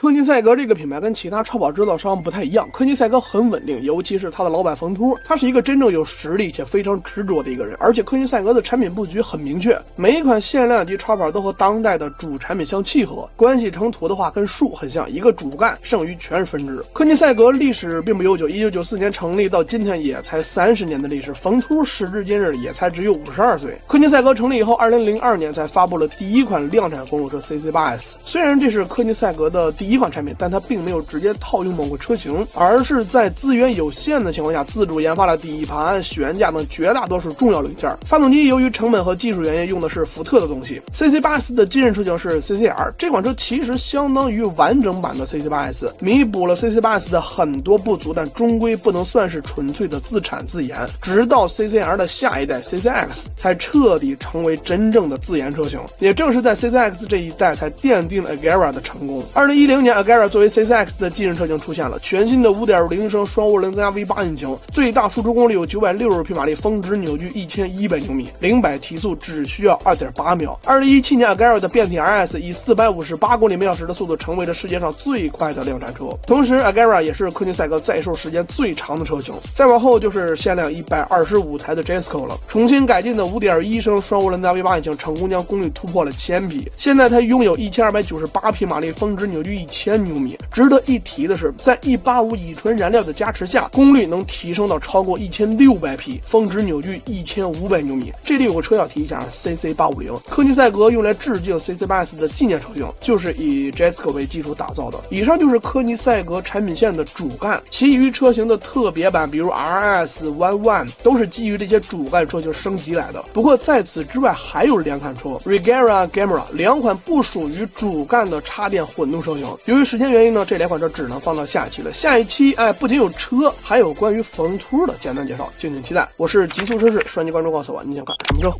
科尼赛格这个品牌跟其他超跑制造商不太一样，科尼赛格很稳定，尤其是他的老板冯秃，他是一个真正有实力且非常执着的一个人。而且科尼赛格的产品布局很明确，每一款限量级超跑都和当代的主产品相契合，关系成图的话跟树很像，一个主干，剩余全是分支。科尼赛格历史并不悠久，一九九四年成立到今天也才三十年的历史，冯秃时至今日也才只有五十二岁。科尼赛格成立以后，二零零二年才发布了第一款量产公路车 CC 八 S，虽然这是科尼赛格的。第一款产品，但它并没有直接套用某个车型，而是在资源有限的情况下，自主研发了底盘、悬架等绝大多数重要零件。发动机由于成本和技术原因，用的是福特的东西。CC 八 S 的继任车型是 CCR，这款车其实相当于完整版的 CC 八 S，弥补了 CC 八 S 的很多不足，但终归不能算是纯粹的自产自研。直到 CCR 的下一代 CCX 才彻底成为真正的自研车型。也正是在 CCX 这一代，才奠定了 Agera 的成功。二零一。零今年，Agera 作为 CCX 的继任车型出现了，全新的5.0升双涡轮增压 V8 引擎，最大输出功率有960匹马力，峰值扭矩1100牛米，零百提速只需要2.8秒。2017年，Agera 的变体 RS 以458公里每小时的速度，成为了世界上最快的量产车。同时，Agera 也是科尼赛格在售时间最长的车型。再往后就是限量125台的 Jesco 了，重新改进的5.1升双涡轮增压 V8 引擎，成功将功率突破了千匹。现在它拥有1298匹马力，峰值扭矩。千牛米。值得一提的是，在 E85 乙醇燃料的加持下，功率能提升到超过一千六百匹，峰值扭矩一千五百牛米。这里有个车要提一下，CC850，科尼赛格用来致敬 CC8S 的纪念车型，就是以 Jesco 为基础打造的。以上就是科尼赛格产品线的主干，其余车型的特别版，比如 RS One One，都是基于这些主干车型升级来的。不过在此之外，还有两款车，Regera、Gamera，两款不属于主干的插电混动车型。由于时间原因呢，这两款车只能放到下一期了。下一期，哎，不仅有车，还有关于冯秃的简单介绍，敬请期待。我是极速车市，双击关注告诉我你想看什么车。